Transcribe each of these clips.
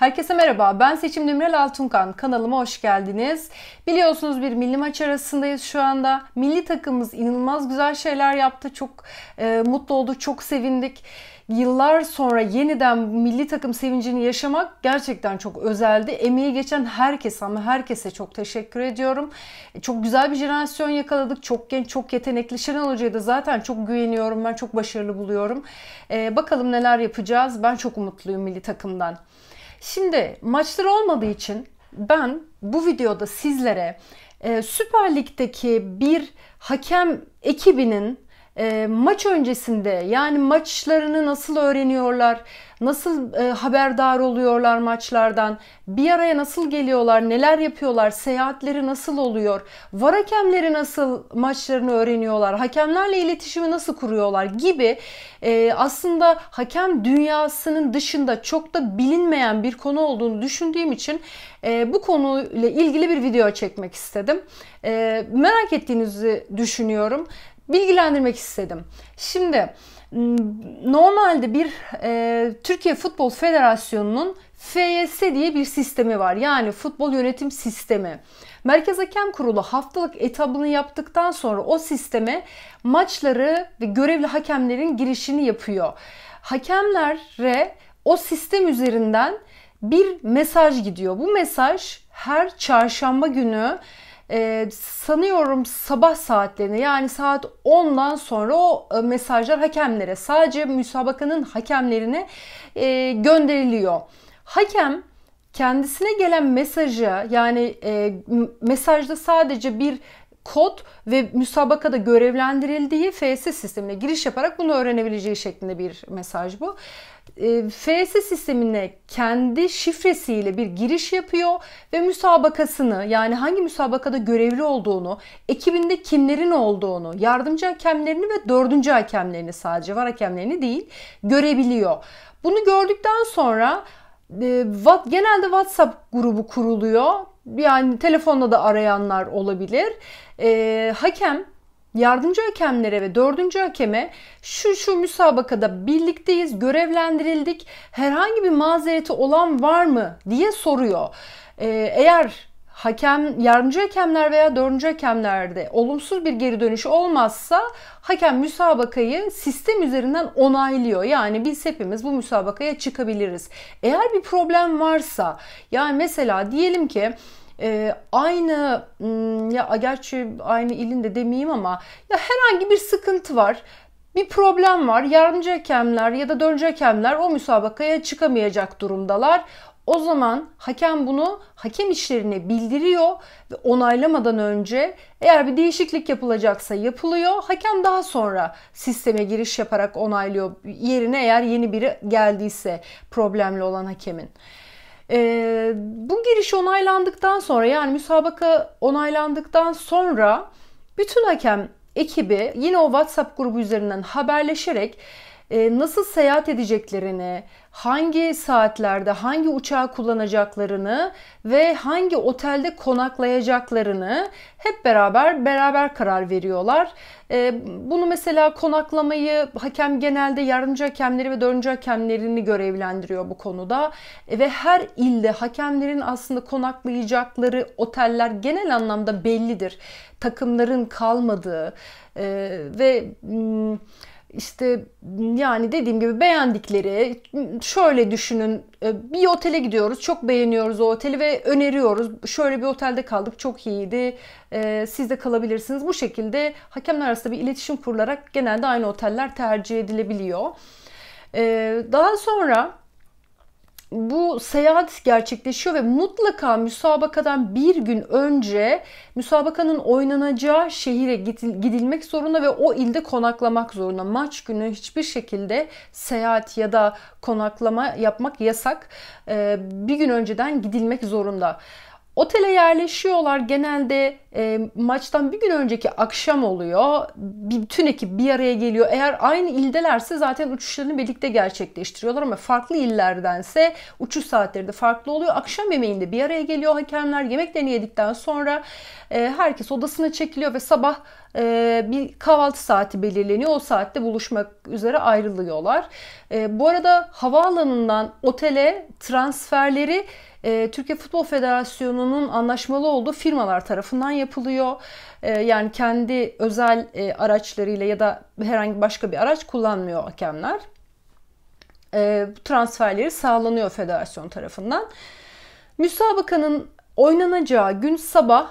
Herkese merhaba. Ben Seçim Demirel Altunkan. Kanalıma hoş geldiniz. Biliyorsunuz bir milli maç arasındayız şu anda. Milli takımımız inanılmaz güzel şeyler yaptı. Çok e, mutlu olduk, çok sevindik. Yıllar sonra yeniden milli takım sevincini yaşamak gerçekten çok özeldi. Emeği geçen herkese ama herkese çok teşekkür ediyorum. Çok güzel bir jenerasyon yakaladık. Çok genç, çok yetenekli. Şenol Hoca'ya da zaten çok güveniyorum. Ben çok başarılı buluyorum. Ee, bakalım neler yapacağız. Ben çok umutluyum milli takımdan. Şimdi maçlar olmadığı için ben bu videoda sizlere e, Süper Lig'deki bir hakem ekibinin e, maç öncesinde yani maçlarını nasıl öğreniyorlar, nasıl e, haberdar oluyorlar maçlardan, bir araya nasıl geliyorlar, neler yapıyorlar, seyahatleri nasıl oluyor, var hakemleri nasıl maçlarını öğreniyorlar, hakemlerle iletişimi nasıl kuruyorlar gibi e, aslında hakem dünyasının dışında çok da bilinmeyen bir konu olduğunu düşündüğüm için e, bu konuyla ilgili bir video çekmek istedim. E, merak ettiğinizi düşünüyorum bilgilendirmek istedim. Şimdi normalde bir e, Türkiye Futbol Federasyonu'nun FYS diye bir sistemi var. Yani futbol yönetim sistemi. Merkez Hakem Kurulu haftalık etabını yaptıktan sonra o sisteme maçları ve görevli hakemlerin girişini yapıyor. Hakemlere o sistem üzerinden bir mesaj gidiyor. Bu mesaj her çarşamba günü e, sanıyorum sabah saatlerine yani saat 10'dan sonra o e, mesajlar hakemlere sadece müsabakanın hakemlerine e, gönderiliyor. Hakem kendisine gelen mesajı yani e, mesajda sadece bir kod ve müsabakada görevlendirildiği FS sistemine giriş yaparak bunu öğrenebileceği şeklinde bir mesaj bu. E, FS sistemine kendi şifresiyle bir giriş yapıyor ve müsabakasını yani hangi müsabakada görevli olduğunu, ekibinde kimlerin olduğunu, yardımcı hakemlerini ve dördüncü hakemlerini sadece var hakemlerini değil görebiliyor. Bunu gördükten sonra e, genelde WhatsApp grubu kuruluyor. Yani telefonla da arayanlar olabilir. E, hakem yardımcı hakemlere ve dördüncü hakeme şu şu müsabakada birlikteyiz, görevlendirildik, herhangi bir mazereti olan var mı diye soruyor. Ee, eğer hakem, yardımcı hakemler veya dördüncü hakemlerde olumsuz bir geri dönüş olmazsa hakem müsabakayı sistem üzerinden onaylıyor. Yani biz hepimiz bu müsabakaya çıkabiliriz. Eğer bir problem varsa yani mesela diyelim ki e, aynı hmm, ya gerçi aynı ilinde demeyeyim ama ya herhangi bir sıkıntı var bir problem var. Yardımcı hakemler ya da dördüncü hakemler o müsabakaya çıkamayacak durumdalar. O zaman hakem bunu hakem işlerine bildiriyor ve onaylamadan önce eğer bir değişiklik yapılacaksa yapılıyor. Hakem daha sonra sisteme giriş yaparak onaylıyor yerine eğer yeni biri geldiyse problemli olan hakemin. E, bu giriş onaylandıktan sonra yani müsabaka onaylandıktan sonra bütün hakem ekibi yine o WhatsApp grubu üzerinden haberleşerek nasıl seyahat edeceklerini, hangi saatlerde hangi uçağı kullanacaklarını ve hangi otelde konaklayacaklarını hep beraber beraber karar veriyorlar. E, bunu mesela konaklamayı hakem genelde yardımcı hakemleri ve dördüncü hakemlerini görevlendiriyor bu konuda. E, ve her ilde hakemlerin aslında konaklayacakları oteller genel anlamda bellidir. Takımların kalmadığı ve işte yani dediğim gibi beğendikleri şöyle düşünün e, bir otele gidiyoruz çok beğeniyoruz o oteli ve öneriyoruz şöyle bir otelde kaldık çok iyiydi e, siz de kalabilirsiniz bu şekilde hakemler arasında bir iletişim kurularak genelde aynı oteller tercih edilebiliyor. E, daha sonra bu seyahat gerçekleşiyor ve mutlaka müsabakadan bir gün önce müsabakanın oynanacağı şehire gidilmek zorunda ve o ilde konaklamak zorunda. Maç günü hiçbir şekilde seyahat ya da konaklama yapmak yasak. Ee, bir gün önceden gidilmek zorunda. Otele yerleşiyorlar. Genelde e, maçtan bir gün önceki akşam oluyor. Bütün ekip bir araya geliyor. Eğer aynı ildelerse zaten uçuşlarını birlikte gerçekleştiriyorlar ama farklı illerdense uçuş saatleri de farklı oluyor. Akşam yemeğinde bir araya geliyor hakemler. Yemeklerini yedikten sonra e, herkes odasına çekiliyor ve sabah e, bir kahvaltı saati belirleniyor. O saatte buluşmak üzere ayrılıyorlar. E, bu arada havaalanından otele transferleri e, Türkiye Futbol Federasyonu'nun anlaşmalı olduğu firmalar tarafından yapılıyor. E, yani kendi özel e, araçlarıyla ya da herhangi başka bir araç kullanmıyor hakemler. E, transferleri sağlanıyor federasyon tarafından. Müsabakanın oynanacağı gün sabah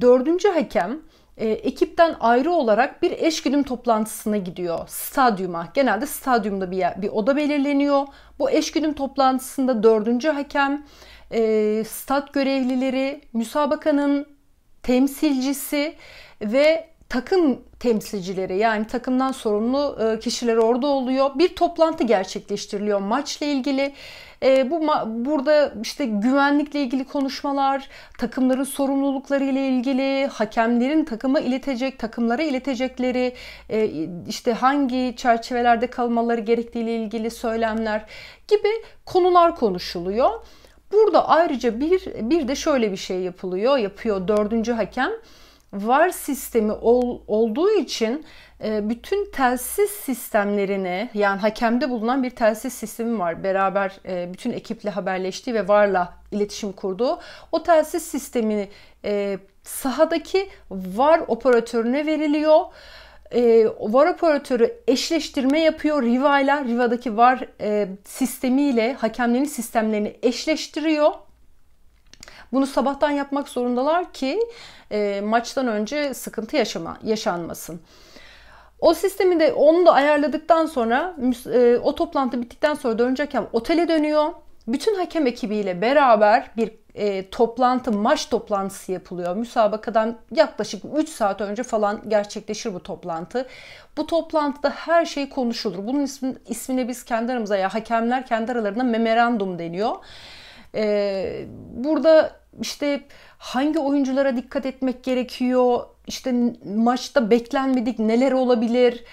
dördüncü hakem e, ekipten ayrı olarak bir eş güdüm toplantısına gidiyor stadyuma. Genelde stadyumda bir, yer, bir oda belirleniyor. Bu eş güdüm toplantısında dördüncü hakem e, stat görevlileri, müsabakanın temsilcisi ve takım temsilcileri yani takımdan sorumlu e, kişiler orada oluyor. Bir toplantı gerçekleştiriliyor maçla ilgili. E, bu burada işte güvenlikle ilgili konuşmalar, takımların sorumlulukları ile ilgili, hakemlerin takıma iletecek, takımlara iletecekleri, e, işte hangi çerçevelerde kalmaları gerektiği ile ilgili söylemler gibi konular konuşuluyor. Burada ayrıca bir, bir de şöyle bir şey yapılıyor, yapıyor dördüncü hakem. VAR sistemi ol, olduğu için e, bütün telsiz sistemlerini yani hakemde bulunan bir telsiz sistemi var. Beraber e, bütün ekiple haberleştiği ve VAR'la iletişim kurduğu. O telsiz sistemini e, sahadaki VAR operatörüne veriliyor e, VAR operatörü eşleştirme yapıyor Riva ile. Riva'daki VAR e, sistemiyle hakemlerin sistemlerini eşleştiriyor. Bunu sabahtan yapmak zorundalar ki e, maçtan önce sıkıntı yaşama, yaşanmasın. O sistemi de onu da ayarladıktan sonra e, o toplantı bittikten sonra dönecek hakem otele dönüyor. Bütün hakem ekibiyle beraber bir e, toplantı, maç toplantısı yapılıyor. Müsabakadan yaklaşık 3 saat önce falan gerçekleşir bu toplantı. Bu toplantıda her şey konuşulur. Bunun ismi, ismine biz kendi aramıza ya hakemler kendi aralarında memorandum deniyor. E, burada işte hangi oyunculara dikkat etmek gerekiyor, işte maçta beklenmedik neler olabilir,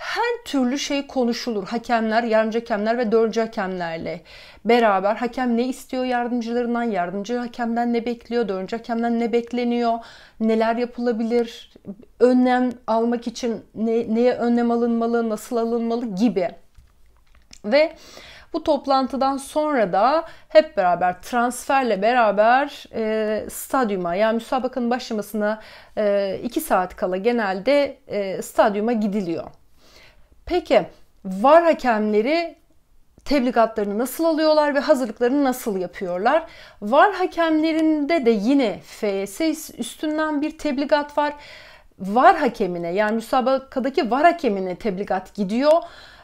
her türlü şey konuşulur. Hakemler, yardımcı hakemler ve dördüncü hakemlerle beraber hakem ne istiyor yardımcılarından, yardımcı hakemden ne bekliyor, dördüncü hakemden ne bekleniyor, neler yapılabilir, önlem almak için ne, neye önlem alınmalı, nasıl alınmalı gibi. Ve bu toplantıdan sonra da hep beraber transferle beraber e, stadyuma yani müsabakanın başlamasına 2 e, saat kala genelde e, stadyuma gidiliyor. Peki VAR hakemleri tebligatlarını nasıl alıyorlar ve hazırlıklarını nasıl yapıyorlar? VAR hakemlerinde de yine FS üstünden bir tebligat var. VAR hakemine yani müsabakadaki VAR hakemine tebligat gidiyor.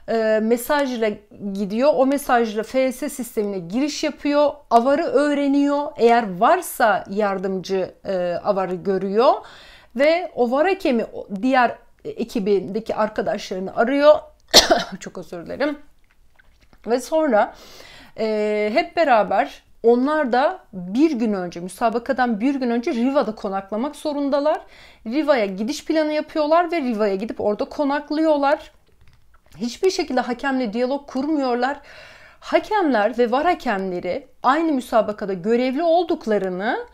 E, mesajla gidiyor. O mesajla FS sistemine giriş yapıyor. Avarı öğreniyor. Eğer varsa yardımcı e, avarı görüyor. Ve o VAR hakemi diğer ekibindeki arkadaşlarını arıyor. Çok özür dilerim. Ve sonra e, hep beraber onlar da bir gün önce, müsabakadan bir gün önce Riva'da konaklamak zorundalar. Riva'ya gidiş planı yapıyorlar ve Riva'ya gidip orada konaklıyorlar. Hiçbir şekilde hakemle diyalog kurmuyorlar. Hakemler ve var hakemleri aynı müsabakada görevli olduklarını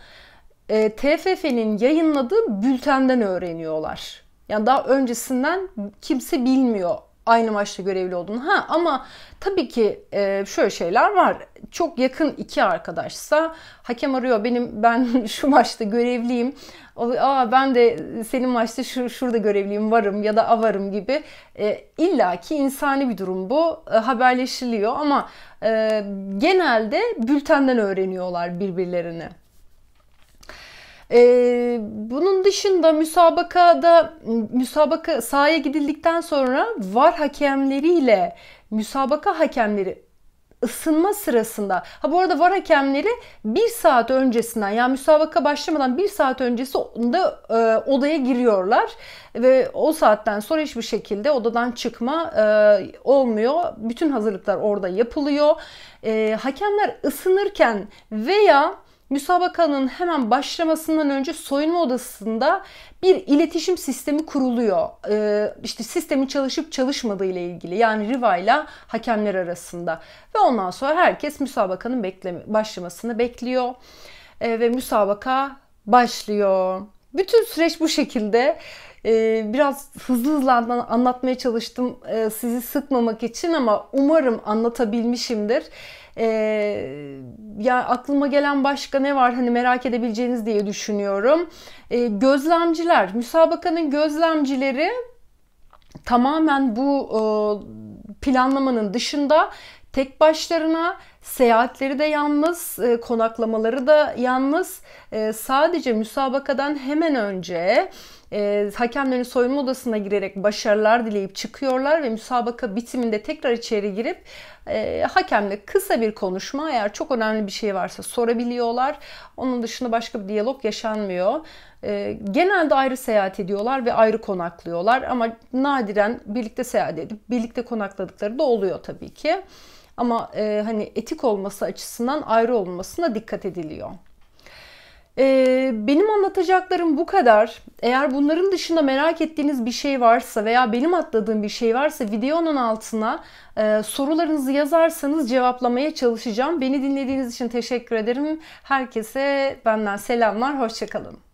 e, TFF'nin yayınladığı bültenden öğreniyorlar. Yani daha öncesinden kimse bilmiyor aynı maçta görevli olduğunu. Ha ama tabii ki e, şöyle şeyler var. Çok yakın iki arkadaşsa hakem arıyor benim ben şu maçta görevliyim. Aa ben de senin maçta şu, şurada görevliyim varım ya da avarım gibi. E, İlla ki insani bir durum bu. E, haberleşiliyor ama e, genelde bültenden öğreniyorlar birbirlerini. Ee, bunun dışında müsabakada müsabaka sahaya gidildikten sonra var hakemleriyle müsabaka hakemleri ısınma sırasında ha bu arada var hakemleri bir saat öncesinden yani müsabaka başlamadan bir saat öncesi de e, odaya giriyorlar ve o saatten sonra hiçbir şekilde odadan çıkma e, olmuyor. Bütün hazırlıklar orada yapılıyor. E, hakemler ısınırken veya müsabakanın hemen başlamasından önce soyunma odasında bir iletişim sistemi kuruluyor. Ee, işte sistemin çalışıp çalışmadığı ile ilgili yani Riva ile hakemler arasında. Ve ondan sonra herkes müsabakanın bekleme, başlamasını bekliyor. Ee, ve müsabaka başlıyor. Bütün süreç bu şekilde. Ee, biraz hızlı hızlı anlatmaya çalıştım e, sizi sıkmamak için ama umarım anlatabilmişimdir. Ee, ya aklıma gelen başka ne var hani merak edebileceğiniz diye düşünüyorum. Ee, gözlemciler, müsabakanın gözlemcileri tamamen bu e, planlamanın dışında tek başlarına seyahatleri de yalnız, e, konaklamaları da yalnız. E, sadece müsabakadan hemen önce e, hakemlerin soyunma odasına girerek başarılar dileyip çıkıyorlar ve müsabaka bitiminde tekrar içeri girip e, hakemle kısa bir konuşma eğer çok önemli bir şey varsa sorabiliyorlar. Onun dışında başka bir diyalog yaşanmıyor. E, genelde ayrı seyahat ediyorlar ve ayrı konaklıyorlar ama nadiren birlikte seyahat edip birlikte konakladıkları da oluyor tabii ki. Ama e, hani etik olması açısından ayrı olmasına dikkat ediliyor. Ee, benim anlatacaklarım bu kadar. Eğer bunların dışında merak ettiğiniz bir şey varsa veya benim atladığım bir şey varsa videonun altına e, sorularınızı yazarsanız cevaplamaya çalışacağım. Beni dinlediğiniz için teşekkür ederim. Herkese benden selamlar, hoşçakalın.